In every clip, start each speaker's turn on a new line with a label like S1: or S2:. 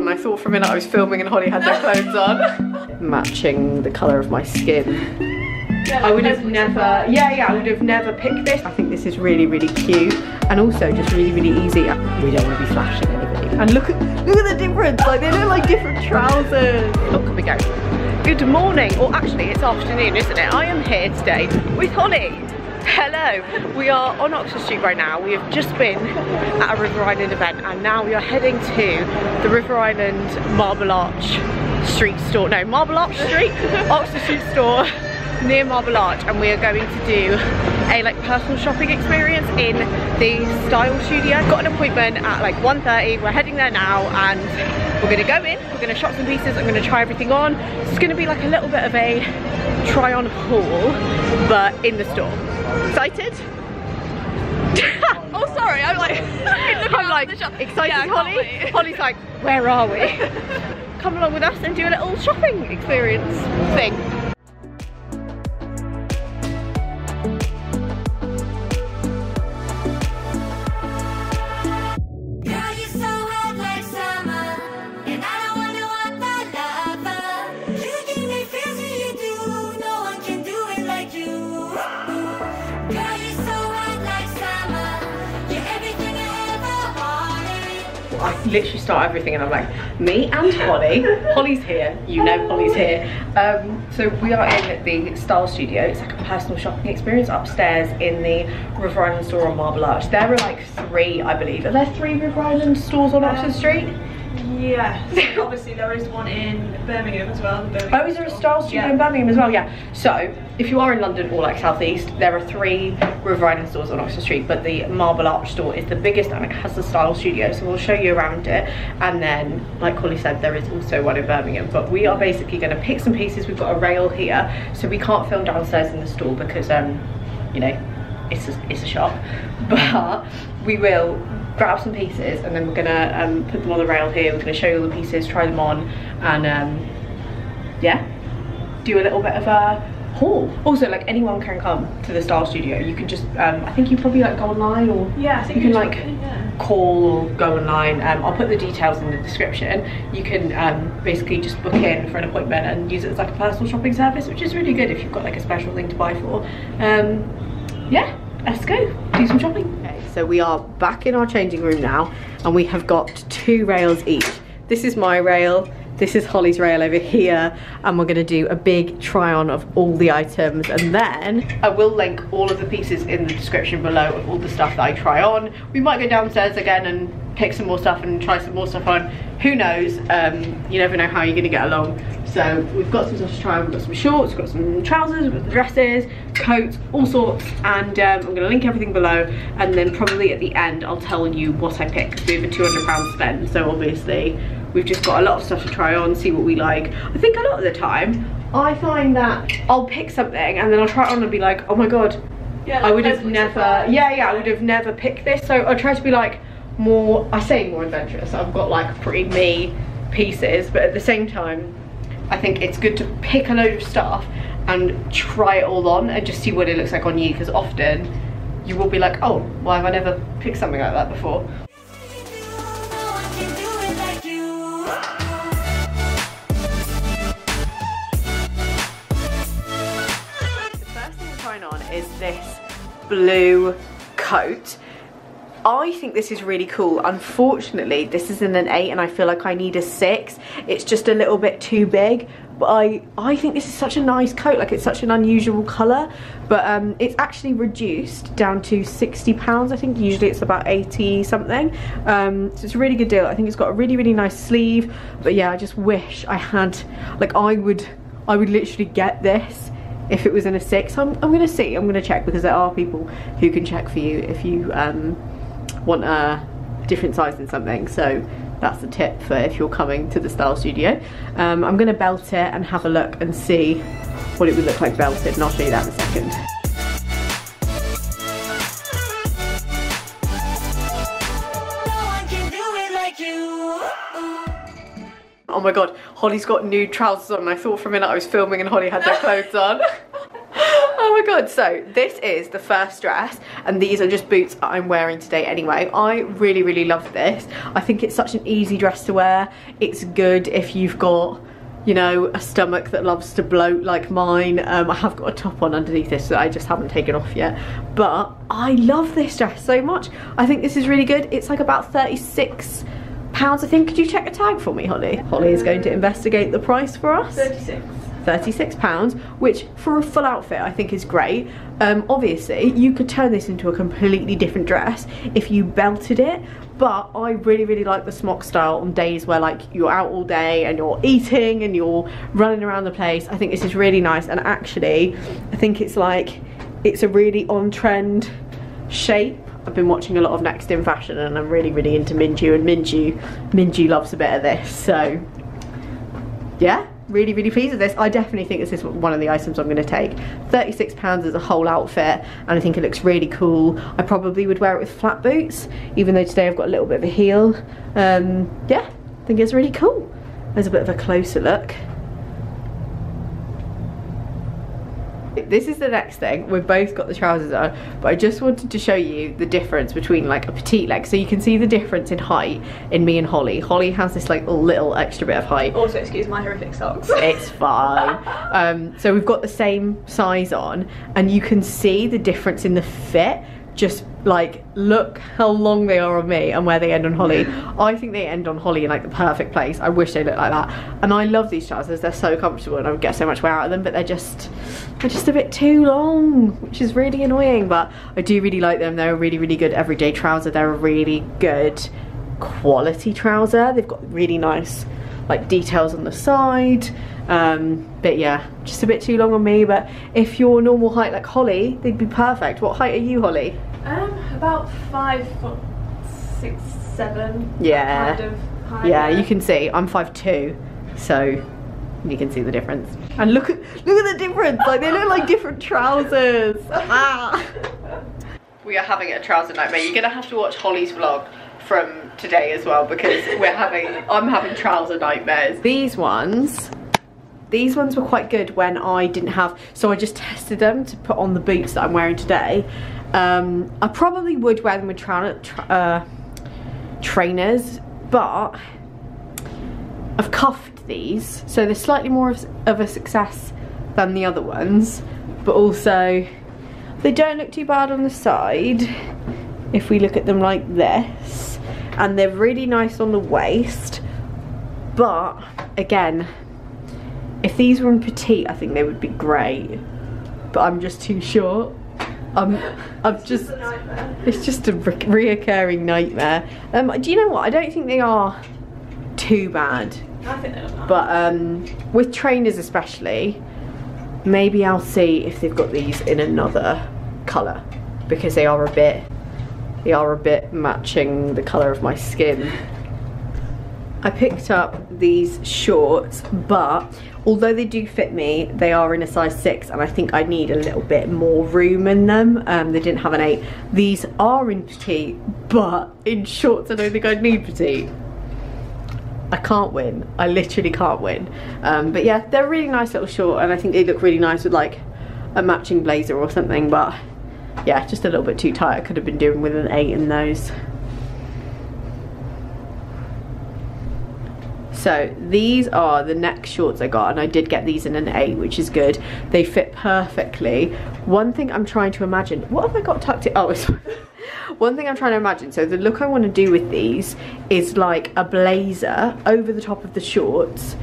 S1: and I thought for a minute I was filming and Holly had their clothes on. Matching the colour of my skin. I would have never, yeah, yeah, I would have never picked this. I think this is really, really cute and also just really, really easy. We don't want to be flashing anybody. And look at, look at the difference, like they look like different trousers. Look at we go. Good morning, or actually it's afternoon, isn't it? I am here today with Holly. Hello, we are on Oxford Street right now. We have just been at a River Island event and now we are heading to the River Island Marble Arch Street store. No, Marble Arch Street? Oxford Street store near Marble Arch and we are going to do a like personal shopping experience in the Style Studio. Got an appointment at like 1.30, we're heading there now and we're gonna go in, we're gonna shop some pieces, I'm gonna try everything on. It's gonna be like a little bit of a try on haul, but in the store. Excited?
S2: oh sorry, I'm like,
S1: I'm like excited yeah, Holly? Holly's like, where are we? Come along with us and do a little shopping experience thing. Literally start everything and I'm like, me and Holly, Holly's here, you know Holly's here. Um, so we are in the Style Studio, it's like a personal shopping experience upstairs in the River Island store on Marble Arch. There are like three, I believe, are there three River Island stores on Oxford Street?
S2: Yeah, obviously there is one in Birmingham as well. Birmingham
S1: oh, is there a Style Studio yeah. in Birmingham as well? Yeah. So, if you are in London or like South East, there are three River Island stores on Oxford Street, but the Marble Arch store is the biggest and it has the Style Studio, so we'll show you around it. And then, like Holly said, there is also one in Birmingham, but we are basically going to pick some pieces. We've got a rail here, so we can't film downstairs in the store because, um, you know, it's a, it's a shop. But we will grab some pieces and then we're gonna um, put them on the rail here. We're gonna show you all the pieces, try them on, and um, yeah, do a little bit of a haul. Also, like anyone can come to the Style Studio. You can just, um, I think you probably like go online or
S2: yeah,
S1: you can like yeah. call or go online. Um, I'll put the details in the description. You can um, basically just book in for an appointment and use it as like a personal shopping service, which is really good if you've got like a special thing to buy for. Um, yeah, let's go do some shopping. So we are back in our changing room now and we have got two rails each. This is my rail, this is Holly's rail over here and we're gonna do a big try on of all the items and then I will link all of the pieces in the description below of all the stuff that I try on. We might go downstairs again and pick some more stuff and try some more stuff on. Who knows, um, you never know how you're gonna get along. So we've got some stuff to try on. We've got some shorts, we've got some trousers, we've got the dresses, coats, all sorts. And um, I'm gonna link everything below. And then probably at the end, I'll tell you what I picked. We have a £200 spend. So obviously we've just got a lot of stuff to try on, see what we like. I think a lot of the time, I find that I'll pick something and then I'll try it on and be like, oh my God, yeah, I would have never, yeah, yeah, I would have never picked this. So I try to be like more, I say more adventurous. I've got like pretty me pieces, but at the same time, I think it's good to pick a load of stuff and try it all on and just see what it looks like on you because often you will be like, oh, why have I never picked something like that before? This blue coat I think this is really cool. Unfortunately, this is in an 8 and I feel like I need a 6. It's just a little bit too big. But I, I think this is such a nice coat. Like, it's such an unusual colour. But um, it's actually reduced down to £60. I think usually it's about 80 something. Um, so it's a really good deal. I think it's got a really, really nice sleeve. But yeah, I just wish I had... Like, I would, I would literally get this if it was in a six I'm, I'm gonna see I'm gonna check because there are people who can check for you if you um want a different size than something. So that's the tip for if you're coming to the Style Studio. Um, I'm gonna belt it and have a look and see what it would look like belted and I'll show you that in a second. Oh my god, Holly's got new trousers on. I thought for a minute I was filming and Holly had their clothes on. Oh my god, so this is the first dress and these are just boots I'm wearing today anyway. I really, really love this. I think it's such an easy dress to wear. It's good if you've got you know, a stomach that loves to bloat like mine. Um, I have got a top on underneath this that I just haven't taken off yet. But I love this dress so much. I think this is really good. It's like about 36 pounds, I think. Could you check the tag for me, Holly? Holly is going to investigate the price for us.
S2: 36.
S1: 36 pounds which for a full outfit I think is great um, obviously you could turn this into a completely different dress if you belted it but I really really like the smock style on days where like you're out all day and you're eating and you're running around the place I think this is really nice and actually I think it's like it's a really on trend shape I've been watching a lot of Next in Fashion and I'm really really into Minju and Minju Minju loves a bit of this so yeah really really pleased with this. I definitely think this is one of the items I'm going to take. 36 pounds as a whole outfit and I think it looks really cool. I probably would wear it with flat boots even though today I've got a little bit of a heel. Um, yeah I think it's really cool. There's a bit of a closer look this is the next thing. We've both got the trousers on but I just wanted to show you the difference between like a petite leg. So you can see the difference in height in me and Holly. Holly has this like little extra bit of height.
S2: Also excuse my horrific socks.
S1: It's fine. Um, so we've got the same size on and you can see the difference in the fit just like look how long they are on me and where they end on Holly. I think they end on Holly in like the perfect place. I wish they looked like that. And I love these trousers. They're so comfortable and I would get so much wear out of them, but they're just they're just a bit too long, which is really annoying. But I do really like them. They're a really, really good everyday trouser. They're a really good quality trouser. They've got really nice like details on the side. Um, but yeah, just a bit too long on me. But if you're normal height like Holly, they'd be perfect. What height are you, Holly?
S2: Um, about five foot six, seven.
S1: Yeah.
S2: Kind of
S1: yeah, you can see I'm five two, so you can see the difference. And look at look at the difference. Like they look like different trousers. ah. We are having a trouser nightmare. You're gonna have to watch Holly's vlog from today as well because we're having I'm having trouser nightmares. These ones these ones were quite good when I didn't have so I just tested them to put on the boots that I'm wearing today. Um, I probably would wear them with tra tra uh, trainers, but I've cuffed these, so they're slightly more of, of a success than the other ones, but also they don't look too bad on the side if we look at them like this, and they're really nice on the waist, but again, if these were in petite, I think they would be great, but I'm just too short. I'm, I'm just, it's just a re reoccurring nightmare. Um, do you know what? I don't think they are too bad.
S2: I think they're not.
S1: But um, with trainers especially, maybe I'll see if they've got these in another colour because they are a bit, they are a bit matching the colour of my skin. I picked up these shorts, but although they do fit me, they are in a size six and I think I need a little bit more room in them. Um, they didn't have an eight. These are in petite, but in shorts I don't think I'd need petite. I can't win. I literally can't win. Um, but yeah, they're a really nice little short and I think they look really nice with like a matching blazer or something, but yeah, just a little bit too tight. I could have been doing with an eight in those. So these are the neck shorts I got and I did get these in an 8 which is good. They fit perfectly. One thing I'm trying to imagine, what have I got tucked in? Oh, one thing I'm trying to imagine, so the look I want to do with these is like a blazer over the top of the shorts,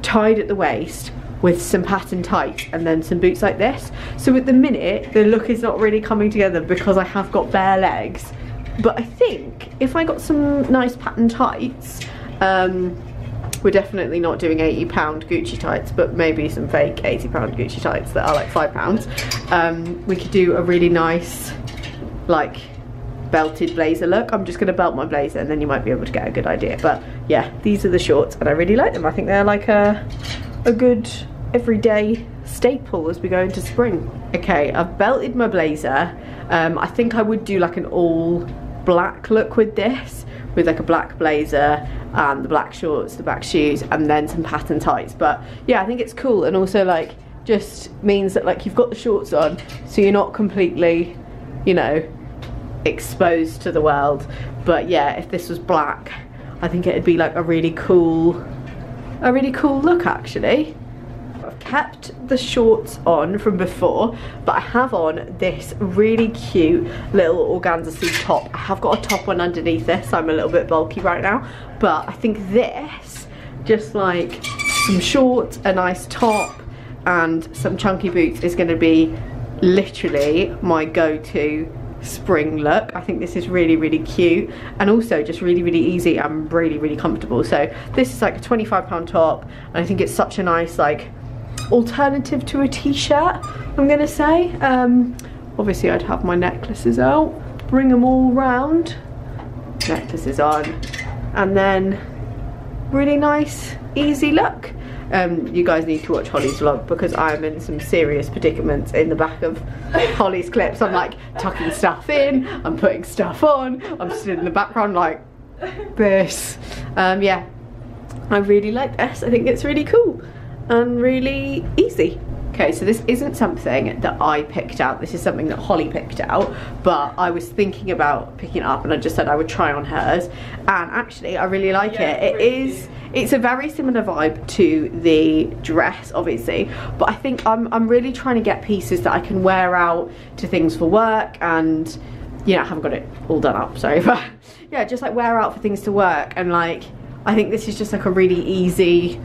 S1: tied at the waist, with some pattern tights and then some boots like this. So at the minute, the look is not really coming together because I have got bare legs. But I think if I got some nice pattern tights, um, we're definitely not doing 80 pound Gucci tights, but maybe some fake 80 pound Gucci tights that are like five pounds. Um, we could do a really nice, like, belted blazer look. I'm just gonna belt my blazer and then you might be able to get a good idea. But yeah, these are the shorts and I really like them. I think they're like a, a good everyday staple as we go into spring. Okay, I've belted my blazer. Um, I think I would do like an all black look with this with like a black blazer and the black shorts, the black shoes, and then some pattern tights. But yeah, I think it's cool. And also like just means that like you've got the shorts on so you're not completely you know exposed to the world but yeah if this was black I think it'd be like a really cool a really cool look actually kept the shorts on from before but I have on this really cute little organza sleeve top. I have got a top one underneath this so I'm a little bit bulky right now but I think this just like some shorts a nice top and some chunky boots is going to be literally my go-to spring look. I think this is really really cute and also just really really easy. And really really comfortable. So this is like a 25 pound top and I think it's such a nice like alternative to a t-shirt I'm gonna say um, obviously I'd have my necklaces out bring them all round necklaces on and then really nice easy look um, you guys need to watch Holly's vlog because I'm in some serious predicaments in the back of Holly's clips. I'm like tucking stuff in, I'm putting stuff on, I'm stood in the background like this. Um, yeah, I really like this. I think it's really cool and really easy. Okay, so this isn't something that I picked out. This is something that Holly picked out, but I was thinking about picking it up and I just said I would try on hers. And actually, I really like
S2: Yeah,
S1: it. It
S2: really
S1: is, it's a very similar vibe to the dress, obviously, but I think I'm, I'm really trying to get pieces that I can wear out to things for work and, you know, I haven't got it all done up, sorry, but yeah, just like wear out for things to work and like, I think this is just like a really easy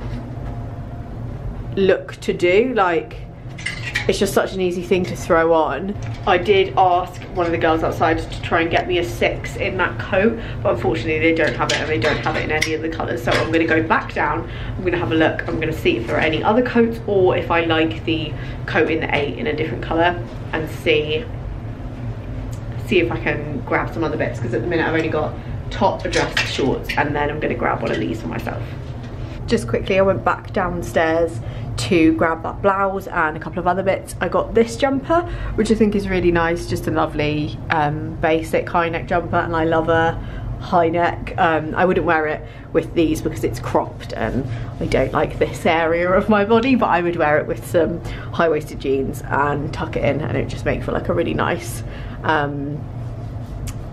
S1: look to do like it's just such an easy thing to throw on. I did ask one of the girls outside to try and get me a six in that coat but unfortunately they don't have it and they don't have it in any of the colors so I'm gonna go back down I'm gonna have a look I'm gonna see if there are any other coats or if I like the coat in the eight in a different color and see see if I can grab some other bits because at the minute I've only got top, a dress, shorts and then I'm gonna grab one of these for myself. Just quickly I went back downstairs to grab that blouse and a couple of other bits. I got this jumper which I think is really nice just a lovely um, basic high neck jumper and I love a high neck. Um, I wouldn't wear it with these because it's cropped and I don't like this area of my body but I would wear it with some high-waisted jeans and tuck it in and it just makes for like a really nice um,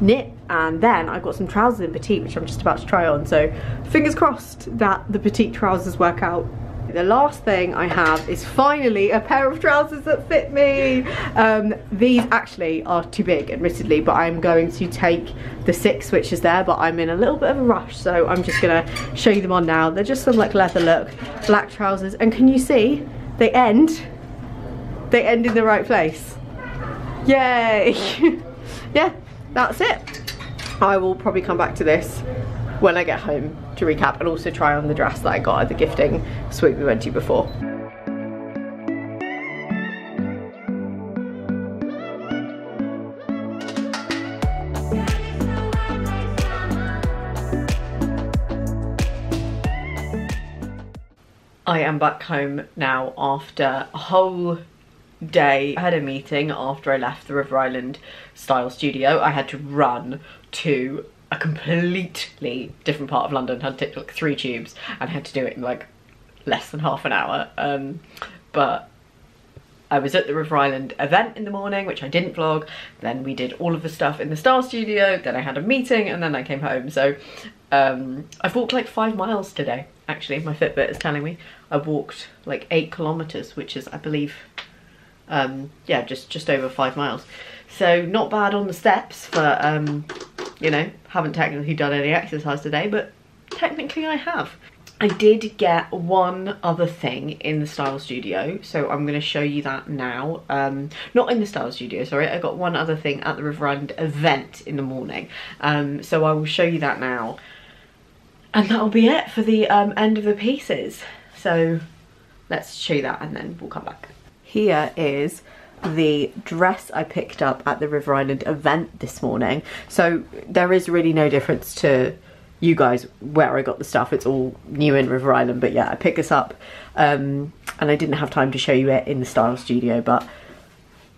S1: knit and then I got some trousers in petite which I'm just about to try on so fingers crossed that the petite trousers work out the last thing I have is finally a pair of trousers that fit me. Um, these actually are too big admittedly but I'm going to take the six which is there but I'm in a little bit of a rush so I'm just gonna show you them on now. They're just some like leather look black trousers and can you see? They end. They end in the right place. Yay! Yeah that's it. I will probably come back to this when I get home to recap and also try on the dress that I got at the gifting suite we went to before. I am back home now after a whole day. I had a meeting after I left the River Island style studio. I had to run to completely different part of London, had to take like three tubes and had to do it in like less than half an hour. Um, but I was at the River Island event in the morning, which I didn't vlog. Then we did all of the stuff in the Style Studio. Then I had a meeting and then I came home. So um, I've walked like five miles today, actually. My Fitbit is telling me. I walked like eight kilometers, which is, I believe, um, yeah, just, just over five miles. So not bad on the steps for, um, you know, haven't technically done any exercise today, but technically I have. I did get one other thing in the Style Studio, so I'm going to show you that now. Um, not in the Style Studio, sorry, I got one other thing at the River Island event in the morning. Um, so I will show you that now. And that'll be it for the um, end of the pieces. So let's show you that and then we'll come back. Here is the dress I picked up at the River Island event this morning. So there is really no difference to you guys where I got the stuff. It's all new in River Island, but yeah, I picked this up um, and I didn't have time to show you it in the Style Studio, but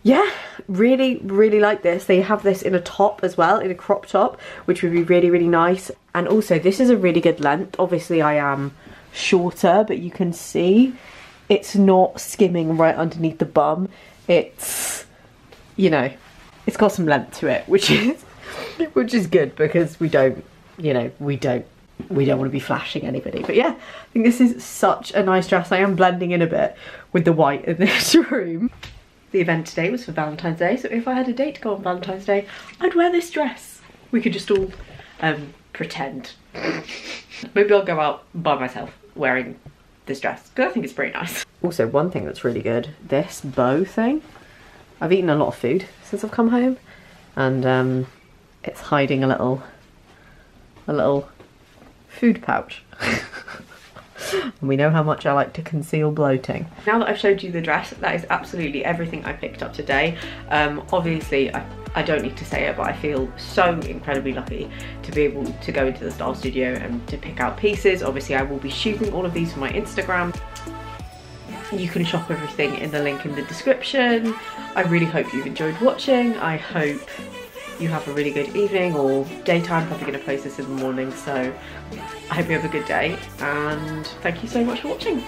S1: yeah, really, really like this. They have this in a top as well, in a crop top, which would be really, really nice. And also, this is a really good length. Obviously, I am shorter, but you can see it's not skimming right underneath the bum. It's, you know, it's got some length to it, which is, which is good because we don't, you know, we don't, we don't want to be flashing anybody. But yeah, I think this is such a nice dress. I am blending in a bit with the white in this room. The event today was for Valentine's Day, so if I had a date to go on Valentine's Day, I'd wear this dress. We could just all um, pretend. Maybe I'll go out by myself wearing this dress because I think it's pretty nice. Also, one thing that's really good, this bow thing. I've eaten a lot of food since I've come home and um, it's hiding a little, a little food pouch. and we know how much I like to conceal bloating. Now that I've showed you the dress, that is absolutely everything I picked up today. Um, obviously, I, I don't need to say it, but I feel so incredibly lucky to be able to go into the style studio and to pick out pieces. Obviously, I will be shooting all of these for my Instagram. You can shop everything in the link in the description. I really hope you've enjoyed watching. I hope you have a really good evening or daytime. Probably going to post this in the morning, so I hope you have a good day and thank you so much for watching.